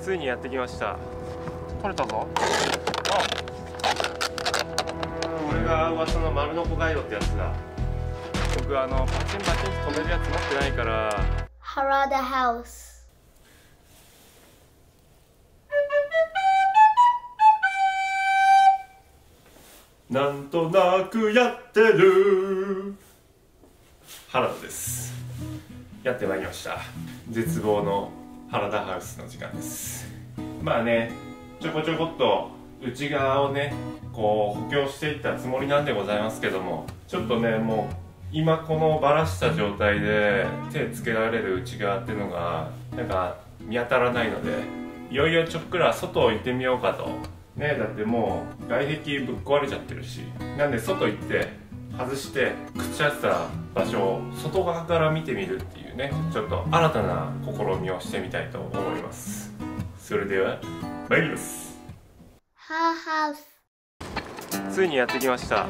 ついにやってきました。取れたぞ。あこれが噂の丸のこガイドってやつだ。僕あのパチンパチンと止めるやつ持ってないから。Harada House. なんとなくやってる。原田です。やってまいりました。絶望の原田ハウスの時間です。まあねちょこちょこっと内側をねこう補強していったつもりなんでございますけどもちょっとねもう今このバラした状態で手つけられる内側っていうのがなんか見当たらないのでいよいよちょっくら外を行ってみようかと。ねだってもう外壁ぶっ壊れちゃってるしなんで外行って外して朽ち合ってた場所を外側から見てみるっていうねちょっと新たな試みをしてみたいと思います。それでは参ります.ついにやってきました。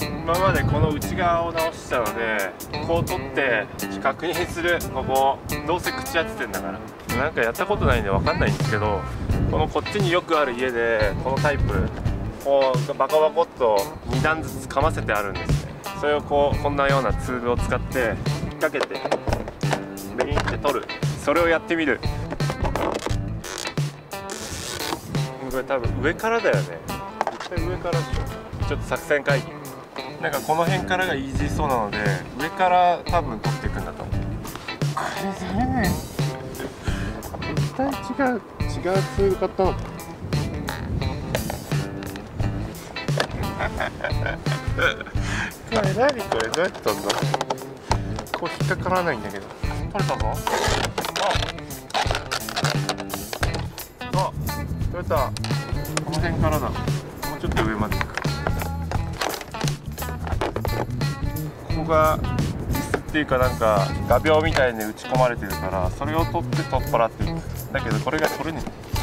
今までこの内側を直したのでこう取って確認するここどうせ口当ててんだから。なんかやったことないんで分かんないんですけどこのこっちによくある家でこのタイプこうバコバコっと2段ずつかませてあるんですねそれをこうこんなようなツールを使って引っ掛けてベリンって取る。それをやってみる。これ多分上からだよね。絶対上からでしょ。ちょっと作戦会議。なんかこの辺からがイージーそうなので上から多分取っていくんだと思う。これダメね絶対違う違うツール買ったの。こ れ何これどうやって取んのこう引っかからないんだけど。取れたぞ。ああ取れた。この辺からだ。もうちょっと上まで行く。ここが実っていうかなんか画鋲みたいに打ち込まれてるからそれを取って取っ払っていくだけどこれが取れねえ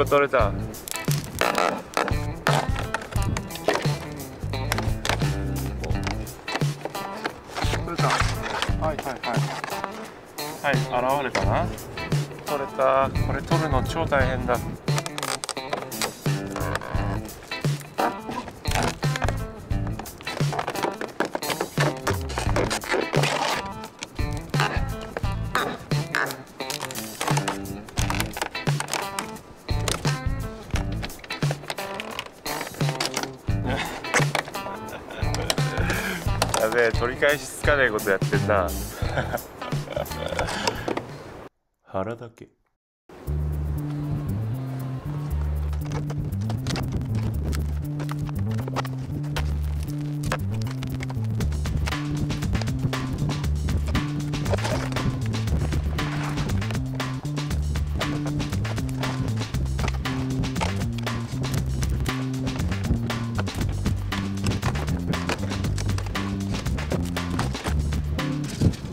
個取れた。取れたはいはいはい。はい現れたな。取れた。これ取るの超大変だ取り返しつかないことやってんな。腹だけ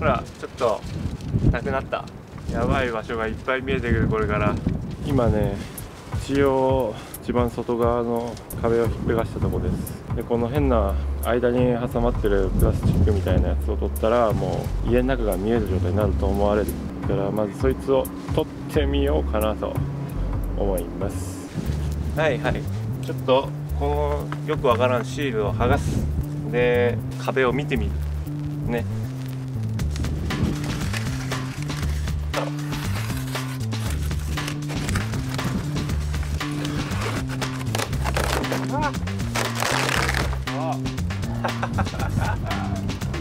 らちょっとなくなった。やばい場所がいっぱい見えてくるこれから。今ね一応一番外側の壁をひっぺがしたとこです。でこの変な間に挟まってるプラスチックみたいなやつを取ったらもう家の中が見える状態になると思われるだからまずそいつを取ってみようかなと思います。はいはい。ちょっとこのよくわからんシールを剥がす。で壁を見てみる。ね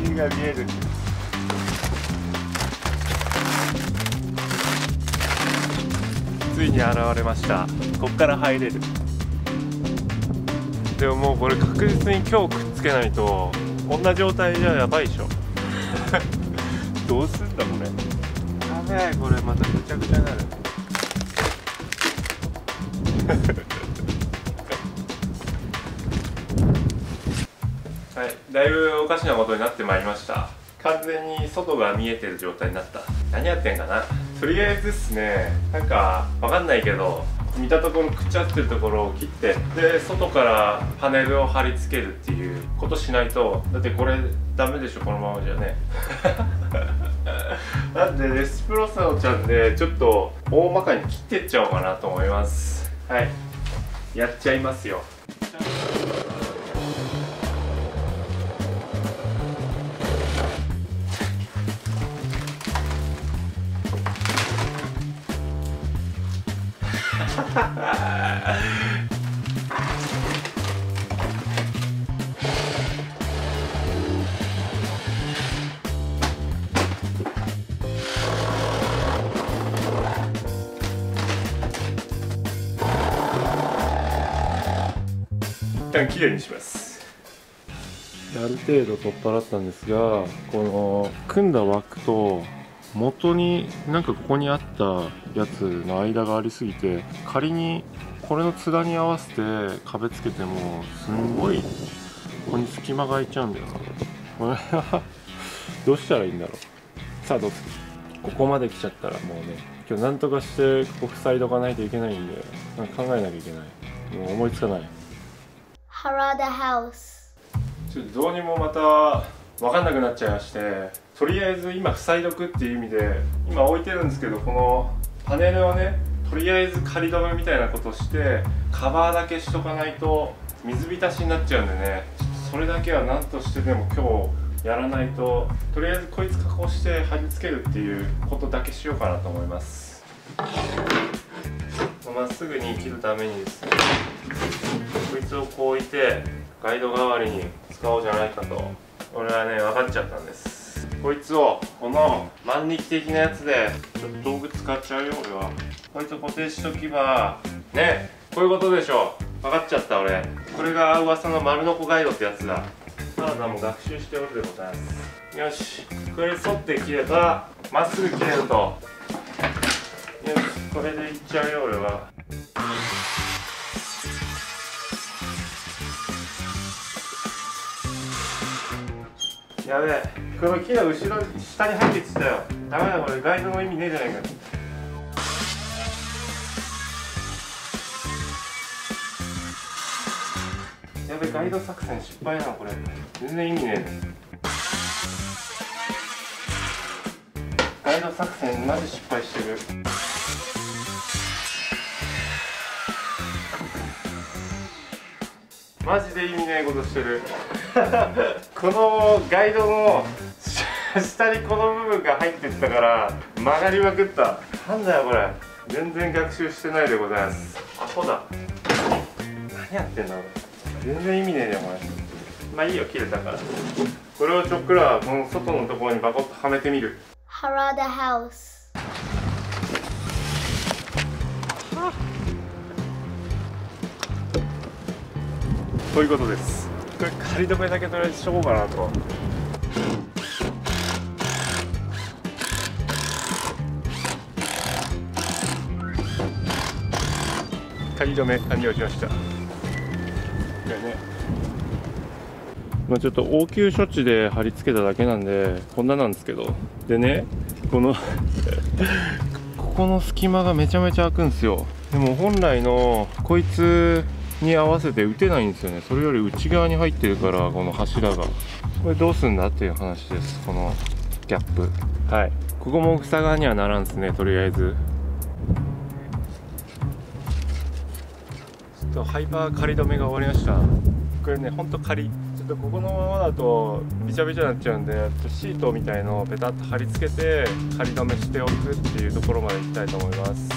家が見えるついに現れましたこっから入れるでももうこれ確実に今日くっつけないとこんな状態じゃやばいでしょどうすんだこれやべえこれまたぐちゃぐちゃになるだいぶおかしなことになってまいりました。完全に外が見えてる状態になった。何やってんかな。とりあえずですね。なんかわかんないけど見たところくっちゃってるところを切ってで外からパネルを貼り付けるっていうことしないとだってこれダメでしょこのままじゃね。なんでレスプロサノちゃんでちょっと大まかに切ってっちゃおうかなと思います。はい。やっちゃいますよ。旦きれいにします。ある程度取っ払ったんですがこの組んだ枠と元になんかここにあったやつの間がありすぎて仮にこれの津田に合わせて壁つけてもすんごいここに隙間が空いちゃうんだよな。これは どうしたらいいんだろう。さあどうぞここまで来ちゃったらもうね今日なんとかしてここ塞いどかないといけないんでなんか考えなきゃいけない。もう思いつかない。Harada House. ちょっとどうにもまた分かんなくなっちゃいましてとりあえず今塞いどくっていう意味で今置いてるんですけどこのパネルをねとりあえず仮止めみたいなことしてカバーだけしとかないと水浸しになっちゃうんでねちょっとそれだけは何としてでも今日やらないととりあえずこいつ加工して貼り付けるっていうことだけしようかなと思います。まっすぐに切るためにですねこいつをこう置いてガイド代わりに使おうじゃないかと俺はね分かっちゃったんです。こいつをこの万力的なやつでちょっと道具使っちゃうよ俺は。こいつを固定しとけばねこういうことでしょ。分かっちゃった俺。これが噂の丸のこガイドってやつだ。原田も学習しておるでございます。よし。これ沿って切ればまっすぐ切れると。よし。これでいっちゃうよ俺は。やべえこの木の後ろ下に入ってっつったよ。ダメだこれ。ガイドの意味ねえじゃないか。やべガイド作戦失敗なのこれ。全然意味ねえガイド作戦マジ失敗してる。マジで意味ないことしてる。このガイドの下にこの部分が入ってったから曲がりまくった。なんだよこれ。全然学習してないでございます。アホだ。何やってんだ俺全然意味ねえねこれまあいいよ切れたから。これをちょっくらこの外のところにバコッとはめてみる。Harada House. そういうことです。これ仮止めだけとりあえずしとこうかなと仮止め完了しました。これね。まあちょっと応急処置で貼り付けただけなんでこんななんですけど。でねこの ここの隙間がめちゃめちゃ開くんですよ。でも本来のこいつに合わせて打てないんですよね。それより内側に入ってるからこの柱が。これどうすんだっていう話ですこのギャップ。はい。ここも塞がにはならんですねとりあえずとハイパー仮止めが終わりました。これねほんと仮。ちょっとここのままだとびちゃびちゃになっちゃうんでシートみたいのをペタッと貼り付けて仮止めしておくっていうところまでいきたいと思います。考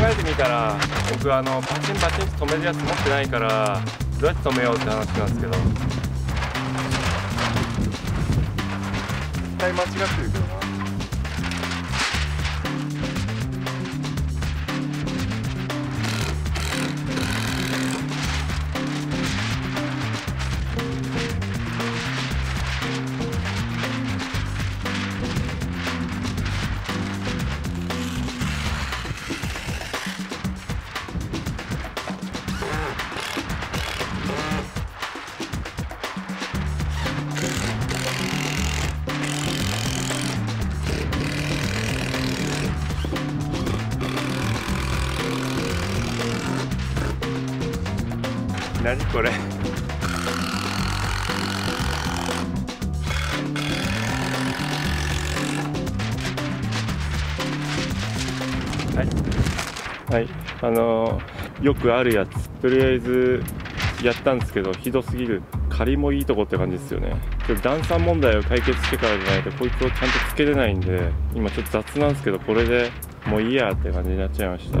えてみたら僕あのパチンパチンと止めるやつ持ってないからどうやって止めようって話なんですけど。絶対間違ってるけどな。何これ。はい、はい、あのー、よくあるやつ。とりあえずやったんですけどひどすぎる。仮もいいとこって感じですよね。ちょっと段差問題を解決してからじゃないとこいつをちゃんとつけれないんで今ちょっと雑なんですけどこれでもういいやって感じになっちゃいました。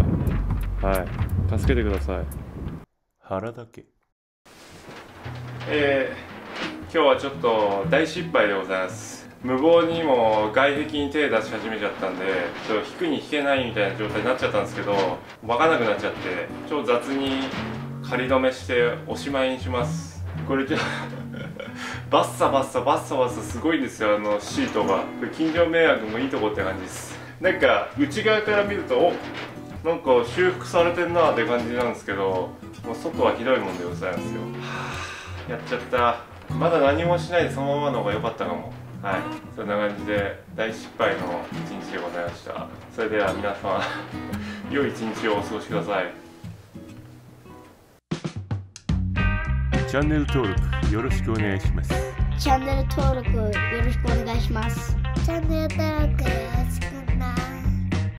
はい。助けてください腹だけ。えー、今日はちょっと大失敗でございます。無謀にも外壁に手出し始めちゃったんでちょっと引くに引けないみたいな状態になっちゃったんですけど分かなくなっちゃって超雑に仮止めしておしまいにします。これじゃ バッサバッサバッサバッサすごいんですよあのシートが。近所迷惑もいいとこって感じです。なんか内側から見るとおなんか修復されてんなって感じなんですけどもう外はひどいもんでございますよ。はあ。やっちゃった。まだ何もしないでそのままの方が良かったかも。はい。そんな感じで大失敗の一日でございました。それでは皆様 良い一日をお過ごしください。チャンネル登録よろしくお願いします。チャンネル登録よろしくお願いします。チャンネル登録よろしく